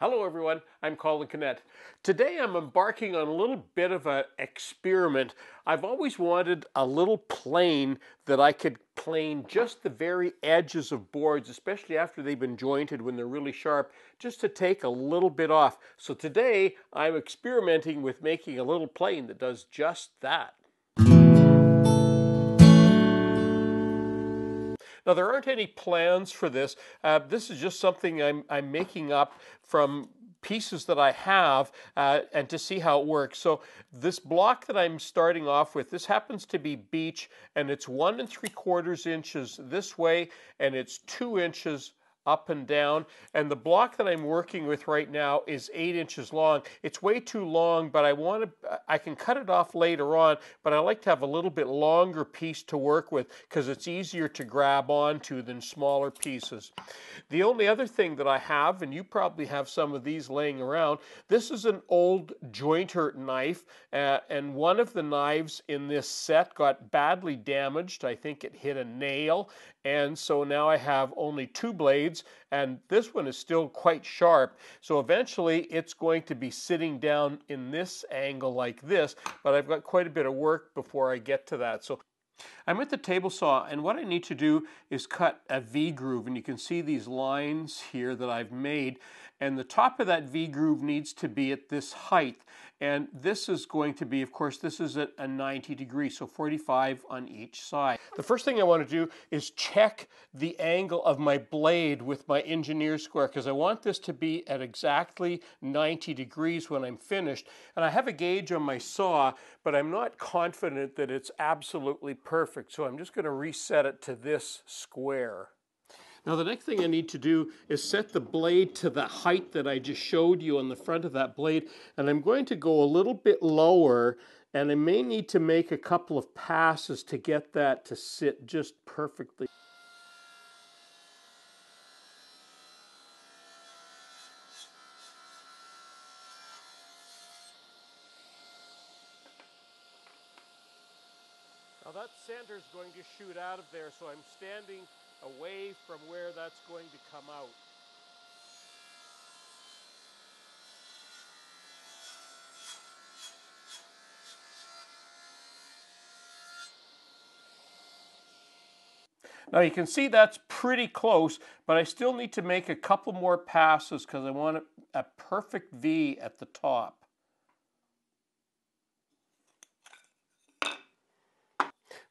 Hello everyone, I'm Colin Knecht. Today I'm embarking on a little bit of an experiment. I've always wanted a little plane that I could plane just the very edges of boards, especially after they've been jointed when they're really sharp, just to take a little bit off. So today I'm experimenting with making a little plane that does just that. Now, there aren't any plans for this. Uh, this is just something I'm, I'm making up from pieces that I have uh, and to see how it works. So this block that I'm starting off with, this happens to be beech and it's one and three quarters inches this way and it's two inches up and down. And the block that I'm working with right now is eight inches long. It's way too long, but I want to, I can cut it off later on, but I like to have a little bit longer piece to work with because it's easier to grab onto than smaller pieces. The only other thing that I have, and you probably have some of these laying around, this is an old jointer knife, uh, and one of the knives in this set got badly damaged. I think it hit a nail, and so now I have only two blades and this one is still quite sharp. So eventually it's going to be sitting down in this angle like this, but I've got quite a bit of work before I get to that. So I'm at the table saw and what I need to do is cut a V groove and you can see these lines here that I've made and the top of that V groove needs to be at this height and this is going to be, of course, this is at a 90 degrees, so 45 on each side. The first thing I want to do is check the angle of my blade with my engineer square because I want this to be at exactly 90 degrees when I'm finished. And I have a gauge on my saw, but I'm not confident that it's absolutely perfect. So I'm just going to reset it to this square. Now the next thing I need to do is set the blade to the height that I just showed you on the front of that blade. And I'm going to go a little bit lower and I may need to make a couple of passes to get that to sit just perfectly. Now that center is going to shoot out of there, so I'm standing away from where that's going to come out. Now you can see that's pretty close, but I still need to make a couple more passes because I want a perfect V at the top.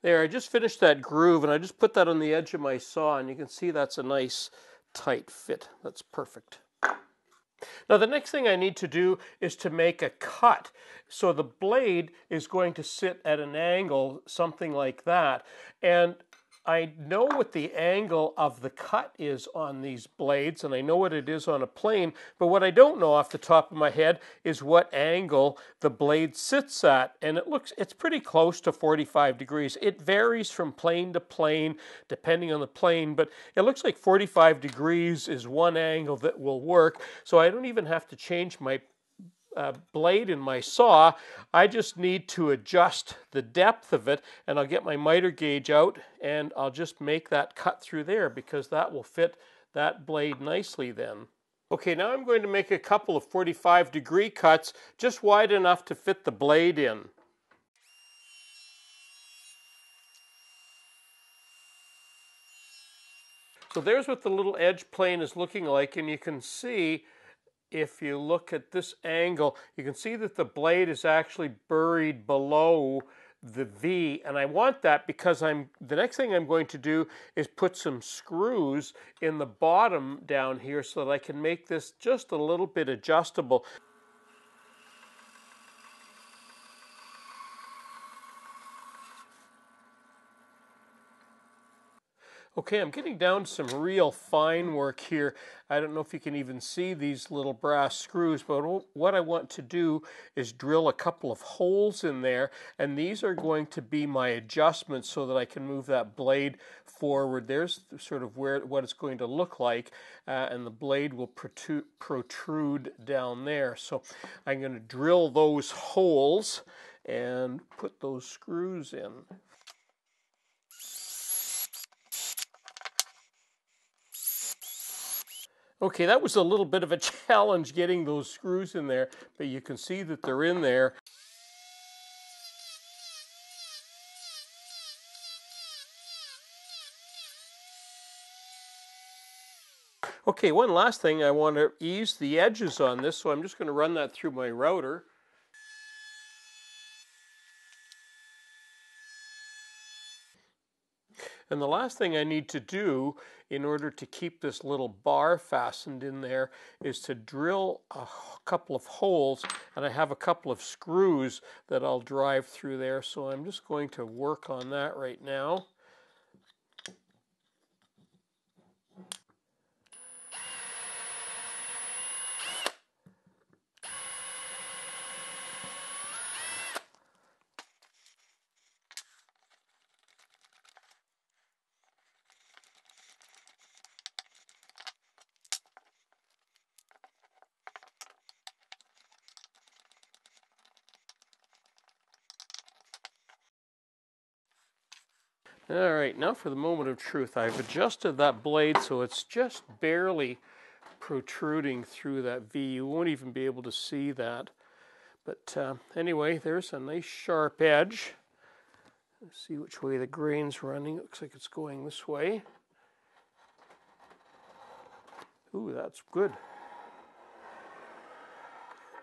There, I just finished that groove and I just put that on the edge of my saw and you can see that's a nice tight fit. That's perfect. Now the next thing I need to do is to make a cut. So the blade is going to sit at an angle, something like that. And I know what the angle of the cut is on these blades and I know what it is on a plane, but what I don't know off the top of my head is what angle the blade sits at. And it looks, it's pretty close to 45 degrees. It varies from plane to plane depending on the plane, but it looks like 45 degrees is one angle that will work. So I don't even have to change my uh, blade in my saw, I just need to adjust the depth of it and I'll get my miter gauge out and I'll just make that cut through there because that will fit that blade nicely then. Okay, now I'm going to make a couple of 45 degree cuts just wide enough to fit the blade in. So there's what the little edge plane is looking like and you can see if you look at this angle, you can see that the blade is actually buried below the V and I want that because I'm the next thing I'm going to do is put some screws in the bottom down here so that I can make this just a little bit adjustable. Okay, I'm getting down some real fine work here. I don't know if you can even see these little brass screws, but what I want to do is drill a couple of holes in there, and these are going to be my adjustments so that I can move that blade forward. There's sort of where what it's going to look like, uh, and the blade will protrude down there. So I'm going to drill those holes and put those screws in. Okay, that was a little bit of a challenge getting those screws in there, but you can see that they're in there. Okay, one last thing, I want to ease the edges on this, so I'm just going to run that through my router. And the last thing I need to do in order to keep this little bar fastened in there is to drill a couple of holes and I have a couple of screws that I'll drive through there. So I'm just going to work on that right now. All right, now for the moment of truth. I've adjusted that blade so it's just barely protruding through that V. You won't even be able to see that. But uh, anyway, there's a nice sharp edge. Let's see which way the grain's running. It looks like it's going this way. Ooh, that's good.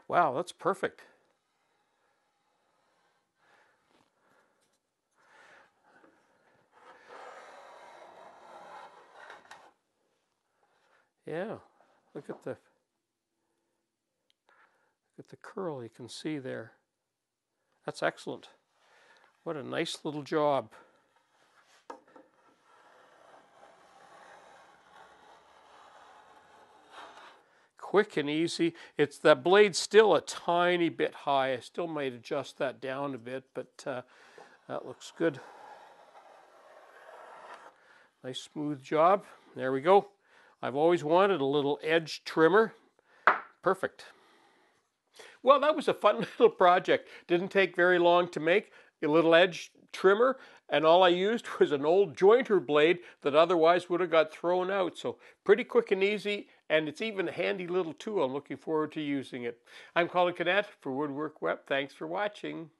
Wow, that's perfect. Yeah, look at the look at the curl you can see there. That's excellent. What a nice little job. Quick and easy. It's that blade's still a tiny bit high. I still might adjust that down a bit, but uh, that looks good. Nice smooth job. There we go. I've always wanted a little edge trimmer. Perfect. Well, that was a fun little project. Didn't take very long to make. A little edge trimmer, and all I used was an old jointer blade that otherwise would have got thrown out. So pretty quick and easy, and it's even a handy little tool. I'm looking forward to using it. I'm Colin Knecht for Woodwork Web. Thanks for watching.